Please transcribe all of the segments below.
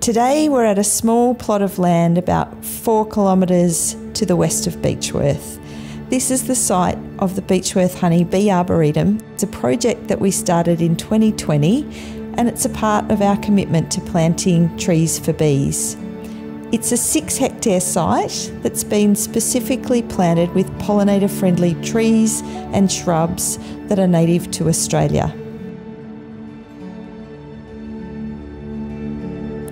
Today we're at a small plot of land about four kilometres to the west of Beechworth. This is the site of the Beechworth Honey Bee Arboretum. It's a project that we started in 2020 and it's a part of our commitment to planting trees for bees. It's a six hectare site that's been specifically planted with pollinator friendly trees and shrubs that are native to Australia.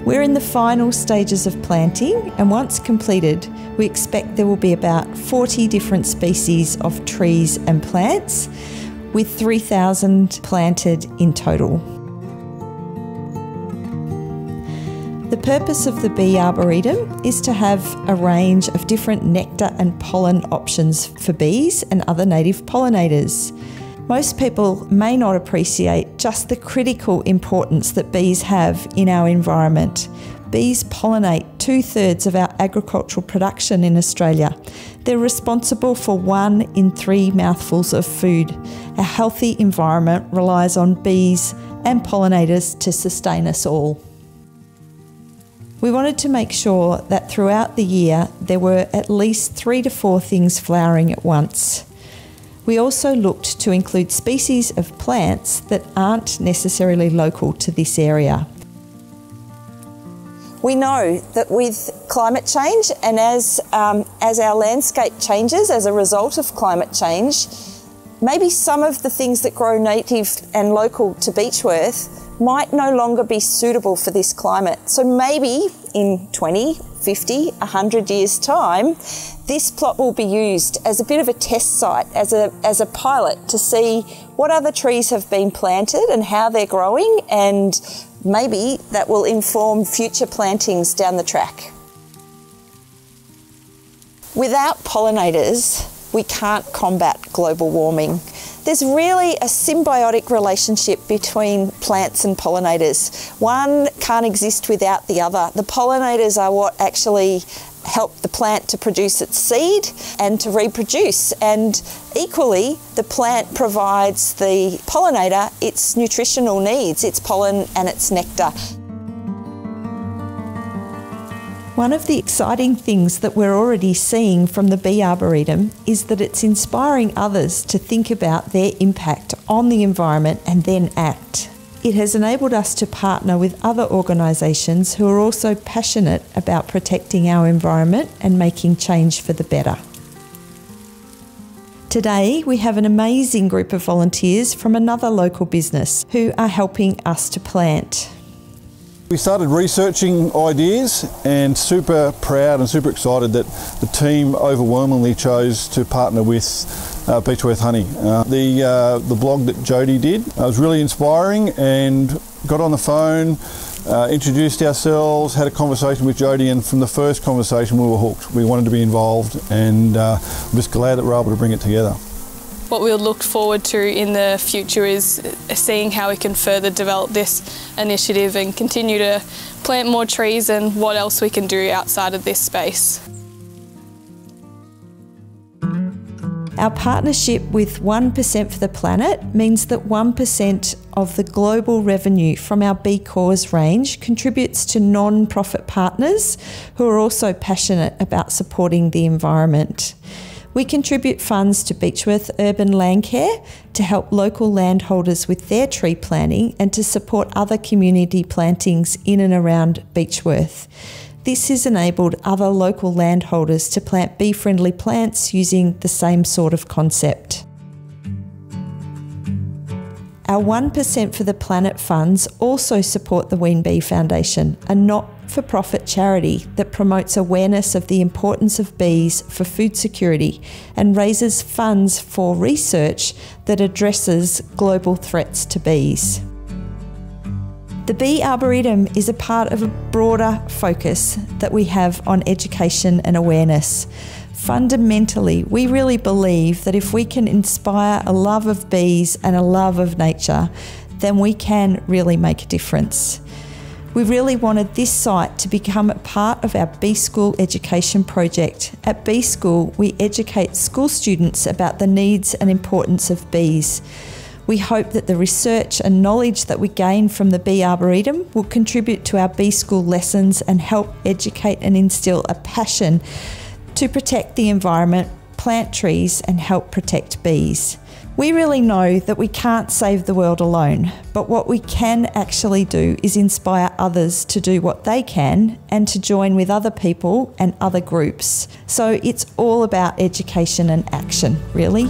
We're in the final stages of planting, and once completed, we expect there will be about 40 different species of trees and plants, with 3,000 planted in total. The purpose of the Bee Arboretum is to have a range of different nectar and pollen options for bees and other native pollinators. Most people may not appreciate just the critical importance that bees have in our environment. Bees pollinate two thirds of our agricultural production in Australia. They're responsible for one in three mouthfuls of food. A healthy environment relies on bees and pollinators to sustain us all. We wanted to make sure that throughout the year there were at least three to four things flowering at once. We also looked to include species of plants that aren't necessarily local to this area. We know that with climate change and as, um, as our landscape changes as a result of climate change, maybe some of the things that grow native and local to Beechworth might no longer be suitable for this climate. So maybe in 20, 50, 100 years' time, this plot will be used as a bit of a test site, as a, as a pilot to see what other trees have been planted and how they're growing, and maybe that will inform future plantings down the track. Without pollinators, we can't combat global warming. There's really a symbiotic relationship between plants and pollinators. One can't exist without the other. The pollinators are what actually help the plant to produce its seed and to reproduce. And equally, the plant provides the pollinator its nutritional needs, its pollen and its nectar. One of the exciting things that we're already seeing from the Bee Arboretum is that it's inspiring others to think about their impact on the environment and then act. It has enabled us to partner with other organisations who are also passionate about protecting our environment and making change for the better. Today, we have an amazing group of volunteers from another local business who are helping us to plant. We started researching ideas and super proud and super excited that the team overwhelmingly chose to partner with uh, Beechworth Honey. Uh, the, uh, the blog that Jody did uh, was really inspiring and got on the phone, uh, introduced ourselves, had a conversation with Jody and from the first conversation we were hooked. We wanted to be involved and uh, I'm just glad that we're able to bring it together. What we'll look forward to in the future is seeing how we can further develop this initiative and continue to plant more trees and what else we can do outside of this space. Our partnership with 1% for the Planet means that 1% of the global revenue from our Bee Cause range contributes to non profit partners who are also passionate about supporting the environment. We contribute funds to Beechworth Urban Landcare to help local landholders with their tree planting and to support other community plantings in and around Beechworth. This has enabled other local landholders to plant bee friendly plants using the same sort of concept. Our 1% for the Planet funds also support the Wheen Bee Foundation, a not for profit charity that promotes awareness of the importance of bees for food security and raises funds for research that addresses global threats to bees. The Bee Arboretum is a part of a broader focus that we have on education and awareness. Fundamentally, we really believe that if we can inspire a love of bees and a love of nature, then we can really make a difference. We really wanted this site to become a part of our Bee School education project. At Bee School, we educate school students about the needs and importance of bees. We hope that the research and knowledge that we gain from the Bee Arboretum will contribute to our bee school lessons and help educate and instill a passion to protect the environment, plant trees, and help protect bees. We really know that we can't save the world alone, but what we can actually do is inspire others to do what they can and to join with other people and other groups. So it's all about education and action, really.